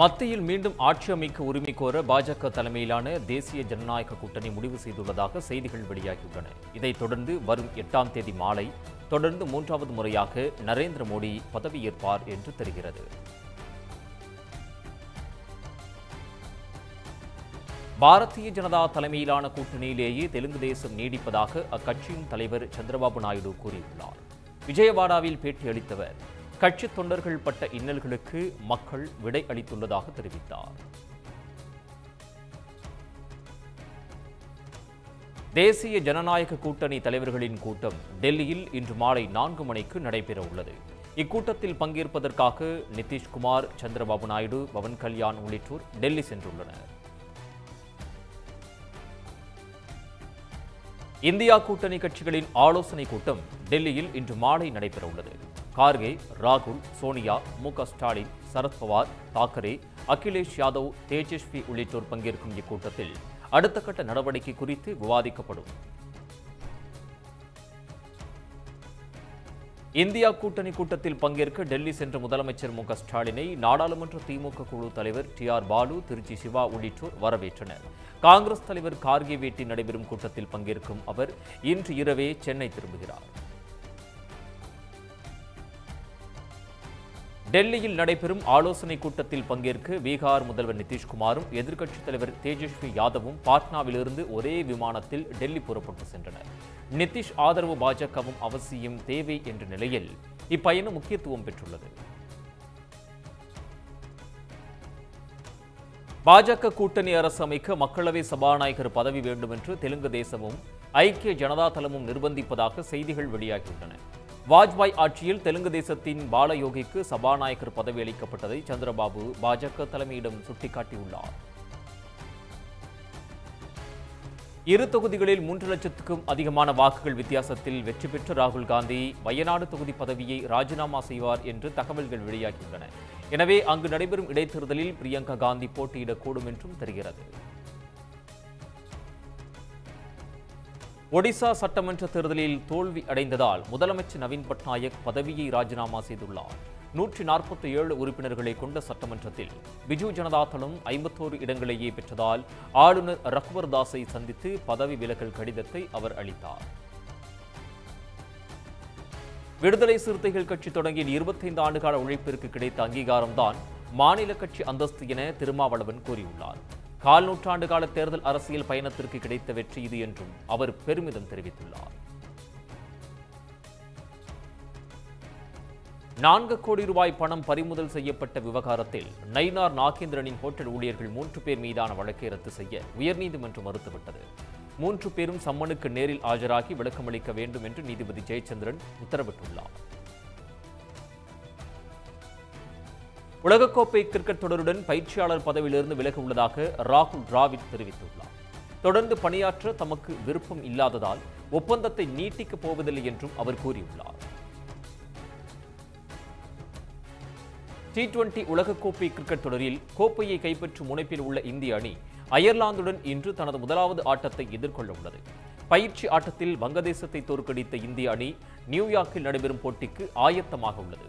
மத்தியில் மீண்டும் ஆட்சி அமைக்க உரிமை கோர பாஜக தலைமையிலான தேசிய ஜனநாயக கூட்டணி முடிவு செய்துள்ளதாக செய்திகள் வெளியாகியுள்ளன. இதைத் தொடர்ந்து வரும் எட்டாம் தேதி மாலை தொடர்ந்து மூன்றாவது முறையாக நரேந்திர மோடி பதவியேற்பார் என்று தெரிகிறது. பாரதிய ஜனதா தலைமையிலான கூட்டணியிலேயே தெலுங்கு தேசம் நீடிப்பதாக அக்கட்சியின் தலைவர் சந்திரபாபு நாயுடு கூறியுள்ளார். விஜயவாடாவில் பேட்டியளித்தவர் கட்சி தொண்டர்கள் பட்ட இன்னல்களுக்கு மக்கள் விடை அளித்துள்ளதாக தெரிவித்தார். தேசிய ஜனநாயக கூட்டணி தலைவர்களின் கூட்டம் டெல்லியில் இன்று மாலை நான்கு மணிக்கு நடைபெற உள்ளது. இக்கூட்டத்தில் பங்கேற்பதற்காக நிதிஷ்குமார் சந்திரபாபு நாயுடு பவன் கல்யாண் உள்ளிட்டோர் டெல்லி சென்றுள்ளனர். இந்தியா கூட்டணி கட்சிகளின் ஆலோசனை கூட்டம் டெல்லியில் இன்று மாலை நடைபெறவுள்ளது கார்கே ராகுல் சோனியா மு ஸ்டாலின் சரத்பவார் தாக்கரே அகிலேஷ் யாதவ் தேஜஸ்வி உள்ளிட்டோர் பங்கேற்கும் இக்கூட்டத்தில் அடுத்த கட்ட நடவடிக்கை குறித்து விவாதிக்கப்படும். இந்தியா கூட்டணி கூட்டத்தில் பங்கேற்க டெல்லி சென்ற முதலமைச்சர் மு ஸ்டாலினை நாடாளுமன்ற திமுக குழு தலைவர் டி ஆர் பாலு திருச்சி சிவா உள்ளிட்டோர் வரவேற்றனர். காங்கிரஸ் தலைவர் கார்கே வீட்டில் நடைபெறும் கூட்டத்தில் பங்கேற்கும் அவர் இன்று இரவே சென்னை திரும்புகிறார். டெல்லியில் நடைபெறும் ஆலோசனை கூட்டத்தில் பங்கேற்க பீகார் முதல்வர் நிதிஷ்குமாரும் எதிர்க்கட்சித் தலைவர் தேஜஸ்வி யாதவும் பாட்னாவிலிருந்து ஒரே விமானத்தில் டெல்லி புறப்பட்டு சென்றனர். நிதிஷ் ஆதரவு பாஜகவும் அவசியம் தேவை என்ற நிலையில் இப்பயணம் முக்கியத்துவம் பெற்றுள்ளது. பாஜக கூட்டணி அரசு அமைக்க மக்களவை சபாநாயகர் பதவி வேண்டும் என்று தெலுங்கு தேசமும் ஐக்கிய ஜனதா தளமும் நிர்பந்திப்பதாக செய்திகள் வெளியாகியுள்ளன. வாஜ்பாய் ஆட்சியில் தெலுங்கு தேசத்தின் பாலயோகிக்கு சபாநாயகர் பதவி அளிக்கப்பட்டதை சந்திரபாபு பாஜக தலைமையிடம் சுட்டிக்காட்டியுள்ளார். இரு தொகுதிகளில் மூன்று லட்சத்துக்கும் அதிகமான வாக்குகள் வித்தியாசத்தில் வெற்றி பெற்ற ராகுல் காந்தி வயநாடு தொகுதி பதவியை ராஜினாமா செய்வார் என்று தகவல்கள் வெளியாகியுள்ளன. எனவே அங்கு நடைபெறும் இடைத்தேர்தலில் பிரியங்கா காந்தி போட்டியிடக்கூடும் என்றும் தெரிகிறது. ஒடிசா சட்டமன்ற தேர்தலில் தோல்வி அடைந்ததால் முதலமைச்சர் நவீன் பட்நாயக் பதவியை ராஜினாமா செய்துள்ளார். நூற்றி நாற்பத்தி ஏழு உறுப்பினர்களை கொண்ட சட்டமன்றத்தில் பிஜு ஜனதா தளம் ஐம்பத்தோரு இடங்களையே பெற்றதால் ஆளுநர் ரகுவர் தாஸை சந்தித்து பதவி விலகல் கடிதத்தை அவர் அளித்தார். விடுதலை சிறுத்தைகள் கட்சி தொடங்கிய இருபத்தைந்து ஆண்டுகால உழைப்பிற்கு கிடைத்த அங்கீகாரம்தான் மாநில கட்சி அந்தஸ்து என திருமாவளவன் கூறியுள்ளார். கால் நூற்றாண்டு கால தேர்தல் அரசியல் பயணத்திற்கு கிடைத்த வெற்றி இது என்றும் அவர் பெருமிதம் தெரிவித்துள்ளார். நான்கு கோடி ரூபாய் பணம் பறிமுதல் செய்யப்பட்ட விவகாரத்தில் நயினார் நாகேந்திரனின் ஹோட்டல் ஊழியர்கள் மூன்று பேர் மீதான வழக்கை ரத்து செய்ய உயர்நீதிமன்றம் மறுத்துவிட்டது. மூன்று பேரும் சம்மனுக்கு நேரில் ஆஜராகி விளக்கமளிக்க வேண்டும் என்று நீதிபதி ஜெயச்சந்திரன் உத்தரவிட்டுள்ளார். உலகக்கோப்பை கிரிக்கெட் தொடருடன் பயிற்சியாளர் பதவியிலிருந்து விலக உள்ளதாக ராகுல் டிராவிட் தெரிவித்துள்ளார். தொடர்ந்து பணியாற்ற தமக்கு விருப்பம் இல்லாததால் ஒப்பந்தத்தை நீட்டிக்கப் போவதில்லை என்றும் அவர் கூறியுள்ளார். டி டுவெண்டி உலகக்கோப்பை கிரிக்கெட் தொடரில் கோப்பையை கைப்பற்றும் முனைப்பில் உள்ள இந்திய அணி அயர்லாந்துடன் இன்று தனது முதலாவது ஆட்டத்தை எதிர்கொள்ள உள்ளது. பயிற்சி ஆட்டத்தில் வங்கதேசத்தை தோற்கடித்த இந்திய அணி நியூயார்க்கில் நடைபெறும் போட்டிக்கு ஆயத்தமாக உள்ளது.